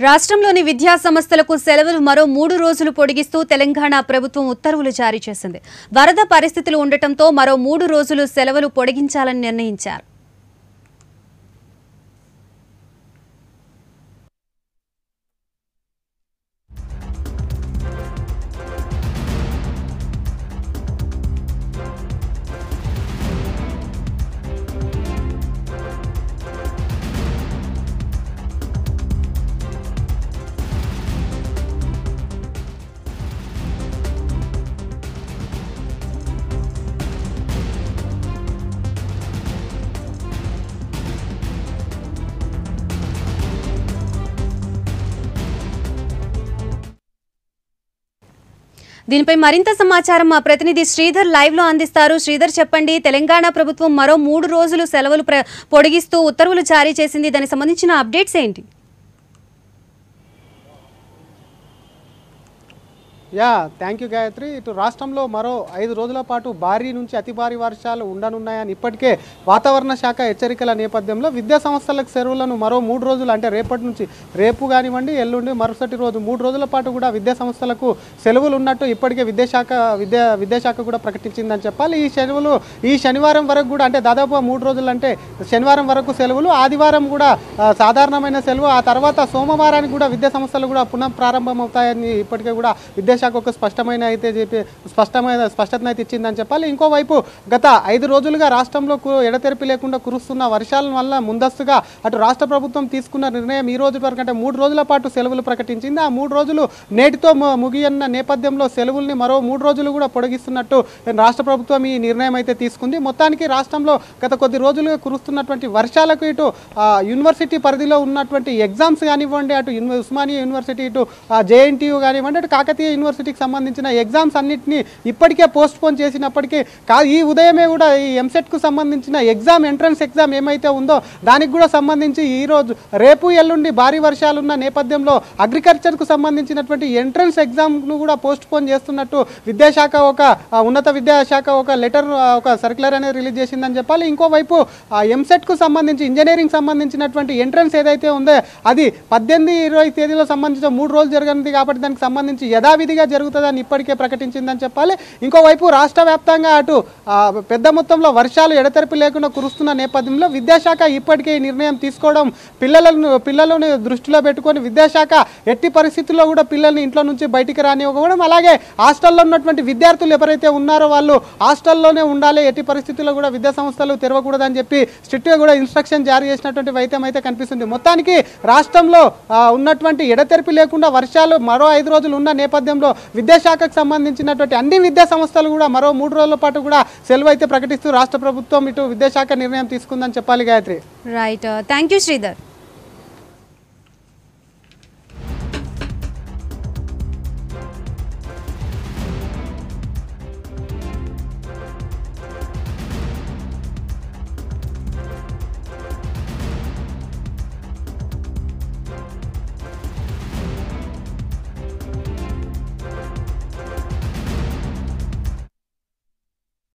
రాష్ట్రంలోని విద్యా సంస్థలకు సెలవులు మరో మూడు రోజులు పొడిగిస్తూ తెలంగాణ ప్రభుత్వం ఉత్తర్వులు జారీ చేసింది. వరద పరిస్థితులు ఉండటంతో మరో మూడు రోజులు సెలవులు పొడిగించాలని నిర్ణయించారు. దీనిపై మరింత సమాచారం మా ప్రతినిధి శ్రీధర్ లైవ్లో అందిస్తారు. శ్రీధర్ చెప్పండి తెలంగాణ ప్రభుత్వం మరో మూడు రోజులు సెలవులు పొడిగిస్తూ ఉత్తర్వులు జారీ చేసింది. దానికి సంబంధించిన అప్డేట్స్ ఏంటి? Yeah thank you Gayatri. ఇటు రాష్ట్రంలో మరో ఐదు రోజుల పాటు భారీ నుంచి అతి భారీ వర్షాలు ఉండనున్నాయని ఇప్పటికే వాతావరణ శాఖ హెచ్చరికల నేపథ్యంలో విద్యా సంస్థలకు సెలవులను మరో మూడు రోజులు అంటే రేపటి నుంచి రేపు కానివ్వండి ఎల్లుండి మరుసటి రోజు మూడు రోజుల పాటు కూడా విద్యా సంస్థలకు సెలవులు ఉన్నట్టు ఇప్పటికే విద్యాశాఖ విద్యా విద్యాశాఖ కూడా ప్రకటించిందని చెప్పాలి. ఈ సెలవులు ఈ శనివారం వరకు కూడా అంటే దాదాపు మూడు రోజులు అంటే శనివారం వరకు సెలవులు ఆదివారం కూడా సాధారణమైన సెలవు ఆ తర్వాత సోమవారానికి కూడా విద్యా సంస్థలు కూడా పునః ప్రారంభమవుతాయని ఇప్పటికే కూడా శాఖ ఒక స్పష్టమైన అయితే చెప్పి స్పష్టమైన స్పష్టతను అయితే ఇచ్చిందని చెప్పాలి. ఇంకోవైపు గత ఐదు రోజులుగా రాష్ట్రంలో ఎడతెరిపి లేకుండా కురుస్తున్న వర్షాల వల్ల ముందస్తుగా అటు రాష్ట్ర ప్రభుత్వం తీసుకున్న నిర్ణయం ఈ రోజు వరకు అంటే మూడు రోజుల పాటు సెలవులు ప్రకటించింది. ఆ మూడు రోజులు నేటితో ముగియన్న నేపథ్యంలో సెలవుల్ని మరో మూడు రోజులు కూడా పొడిగిస్తున్నట్టు రాష్ట్ర ప్రభుత్వం ఈ నిర్ణయం అయితే తీసుకుంది. మొత్తానికి రాష్ట్రంలో గత కొద్ది రోజులుగా కురుస్తున్నటువంటి వర్షాలకు ఇటు యూనివర్సిటీ పరిధిలో ఉన్నటువంటి ఎగ్జామ్స్ కానివ్వండి అటు ఉస్మానియా యూనివర్సిటీ ఇటు జేఎన్టీయూ కానివ్వండి అటు కాకతీయ యూనివర్సిటీకి సంబంధించిన ఎగ్జామ్స్ అన్నింటినీ ఇప్పటికే పోస్ట్ పోన్ చేసినప్పటికీ కా ఈ ఉదయమే కూడా ఈ ఎంసెట్కు సంబంధించిన ఎగ్జామ్ ఎంట్రన్స్ ఎగ్జామ్ ఏమైతే ఉందో దానికి కూడా సంబంధించి ఈ రోజు రేపు ఎల్లుండి భారీ వర్షాలున్న నేపథ్యంలో అగ్రికల్చర్కు సంబంధించినటువంటి ఎంట్రన్స్ ఎగ్జామ్ను కూడా పోస్ట్ పోన్ చేస్తున్నట్టు విద్యాశాఖ ఒక ఉన్నత విద్యాశాఖ ఒక లెటర్ ఒక సర్క్యులర్ అనేది రిలీజ్ చేసిందని చెప్పాలి. ఇంకోవైపు ఆ ఎంసెట్కు సంబంధించి ఇంజనీరింగ్ సంబంధించినటువంటి ఎంట్రన్స్ ఏదైతే ఉందో అది పద్దెనిమిది ఇరవై తేదీలో సంబంధించిన మూడు రోజులు జరగనుంది కాబట్టి దానికి సంబంధించి యథావిధిగా జరుగుతుందని ఇప్పటికే ప్రకటించిందని చెప్పాలి. ఇంకోవైపు రాష్ట్ర వ్యాప్తంగా అటు పెద్ద మొత్తంలో వర్షాలు ఎడతెరిపి లేకుండా కురుస్తున్న నేపథ్యంలో విద్యాశాఖ ఇప్పటికే ఈ నిర్ణయం తీసుకోవడం పిల్లలను పిల్లలను దృష్టిలో పెట్టుకొని విద్యాశాఖ ఎట్టి పరిస్థితుల్లో కూడా పిల్లల్ని ఇంట్లో నుంచి బయటికి రానివ్వకపోవడం అలాగే హాస్టల్లో ఉన్నటువంటి విద్యార్థులు ఎవరైతే ఉన్నారో వాళ్ళు హాస్టల్లోనే ఉండాలి ఎట్టి పరిస్థితుల్లో కూడా విద్యా సంస్థలు తెరవకూడదని చెప్పి స్ట్రిక్ట్గా కూడా ఇన్స్ట్రక్షన్ జారీ చేసినటువంటి వైద్యం అయితే కనిపిస్తుంది. మొత్తానికి రాష్ట్రంలో ఉన్నటువంటి ఎడతెరిపి లేకుండా వర్షాలు మరో ఐదు రోజులు ఉన్న నేపథ్యంలో విద్యాశాఖకు సంబంధించినటువంటి అన్ని విద్యా సంస్థలు కూడా మరో మూడు రోజుల పాటు కూడా సెలవు అయితే ప్రకటిస్తూ రాష్ట్ర ప్రభుత్వం ఇటు విద్యాశాఖ నిర్ణయం తీసుకుందని చెప్పాలి Gayatri. Right thank you Sridhar